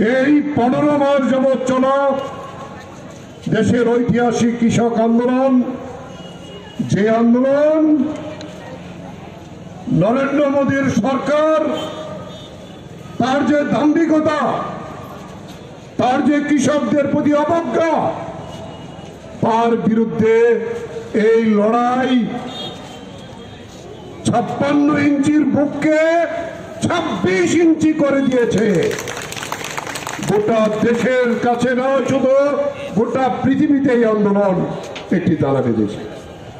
এই পনেরো মাস যাবৎ চলা দেশের ঐতিহাসিক কৃষক আন্দোলন, যে আন্দোলন নরেন্দ্র মোদীর সরকার, তার যে দাম্ভিকতা, তার যে কৃষকদের প্রতি অবজ্ঞা, তার বিরুদ্ধে এই লড়াই ছাপ্পান্ন ইঞ্চির বুককে ছাব্বিশ ইঞ্চি করে দিয়েছে। গোটা দেশের কাছে নয় শুধু গোটা পৃথিবীতে এই আন্দোলন একটি তারা বেঁধেছে।